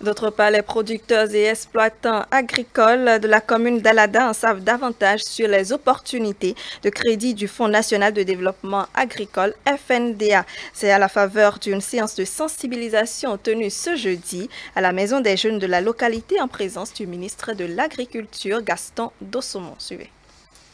D'autre part, les producteurs et exploitants agricoles de la commune d'Alada en savent davantage sur les opportunités de crédit du Fonds national de développement agricole FNDA. C'est à la faveur d'une séance de sensibilisation tenue ce jeudi à la Maison des jeunes de la localité en présence du ministre de l'Agriculture Gaston Dossomont. Suivez.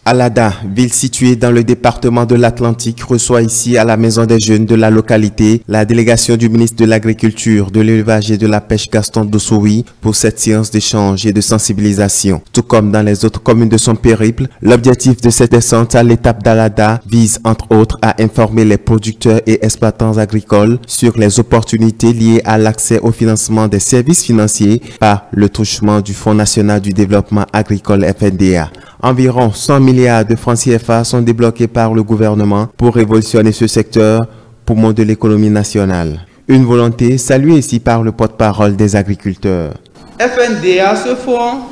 Alada, ville située dans le département de l'Atlantique, reçoit ici à la Maison des Jeunes de la localité la délégation du ministre de l'Agriculture, de l'Élevage et de la Pêche Gaston Dossoui pour cette séance d'échange et de sensibilisation. Tout comme dans les autres communes de son périple, l'objectif de cette descente à l'étape d'Alada vise entre autres à informer les producteurs et exploitants agricoles sur les opportunités liées à l'accès au financement des services financiers par le touchement du Fonds national du développement agricole FNDA. Environ 100 milliards de francs CFA sont débloqués par le gouvernement pour révolutionner ce secteur, poumon de l'économie nationale. Une volonté saluée ici par le porte-parole des agriculteurs. FNDA, ce fonds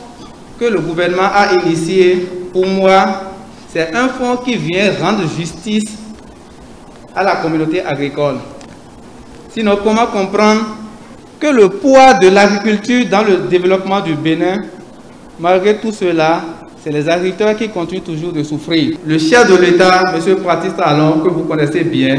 que le gouvernement a initié, pour moi, c'est un fonds qui vient rendre justice à la communauté agricole. Sinon, comment comprendre que le poids de l'agriculture dans le développement du Bénin, malgré tout cela, c'est les agriculteurs qui continuent toujours de souffrir. Le chef de l'État, M. Pratis Talon, que vous connaissez bien,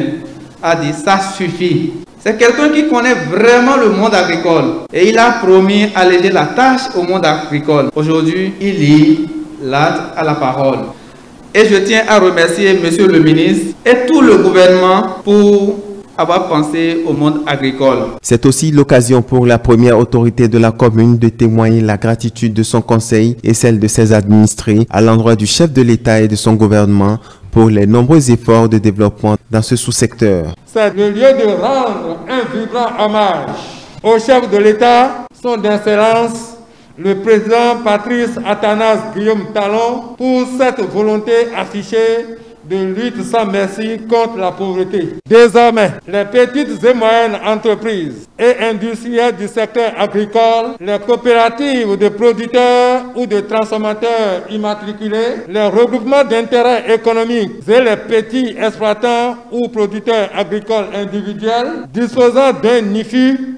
a dit ça suffit. C'est quelqu'un qui connaît vraiment le monde agricole et il a promis alléger la tâche au monde agricole. Aujourd'hui, il lit l'acte à la parole. Et je tiens à remercier Monsieur le ministre et tout le gouvernement pour avoir pensé au monde agricole. C'est aussi l'occasion pour la première autorité de la commune de témoigner la gratitude de son conseil et celle de ses administrés à l'endroit du chef de l'État et de son gouvernement pour les nombreux efforts de développement dans ce sous-secteur. C'est le lieu de rendre un vibrant hommage au chef de l'État, son excellence, le président Patrice Athanas Guillaume Talon, pour cette volonté affichée de lutte sans merci contre la pauvreté. Désormais, les petites et moyennes entreprises et industrielles du secteur agricole, les coopératives de producteurs ou de transformateurs immatriculés, les regroupements d'intérêts économiques et les petits exploitants ou producteurs agricoles individuels disposant d'un NIFU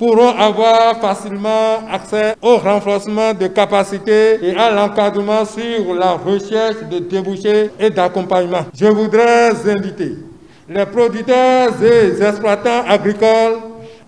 pourront avoir facilement accès au renforcement de capacités et à l'encadrement sur la recherche de débouchés et d'accompagnement. Je voudrais inviter les producteurs et exploitants agricoles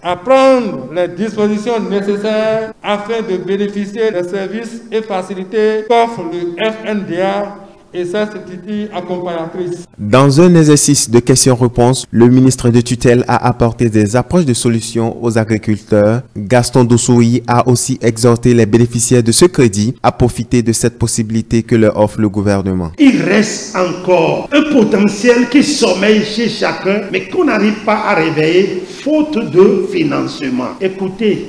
à prendre les dispositions nécessaires afin de bénéficier des services et facilités qu'offre le FNDA et accompagnatrice. Dans un exercice de questions-réponses, le ministre de tutelle a apporté des approches de solutions aux agriculteurs. Gaston Dossoui a aussi exhorté les bénéficiaires de ce crédit à profiter de cette possibilité que leur offre le gouvernement. Il reste encore un potentiel qui sommeille chez chacun, mais qu'on n'arrive pas à réveiller faute de financement. Écoutez,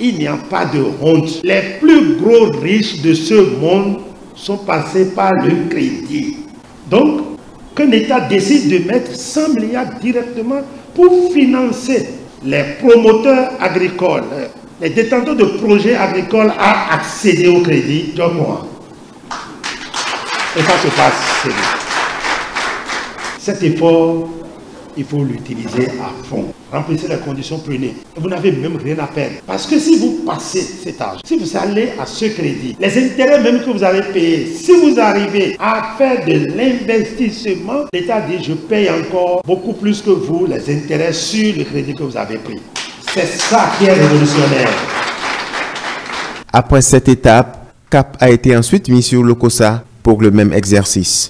il n'y a pas de honte. Les plus gros riches de ce monde sont passés par le crédit. Donc, qu'un État décide de mettre 100 milliards directement pour financer les promoteurs agricoles, les détenteurs de projets agricoles à accéder au crédit, donc moi. Et ça se passe, Cet effort il faut l'utiliser à fond. Remplissez les conditions, prenez. Vous n'avez même rien à perdre. Parce que si vous passez cet argent, si vous allez à ce crédit, les intérêts même que vous allez payer, si vous arrivez à faire de l'investissement, l'État dit je paye encore beaucoup plus que vous les intérêts sur le crédit que vous avez pris. C'est ça qui est révolutionnaire. Après cette étape, Cap a été ensuite mis sur le COSA pour le même exercice.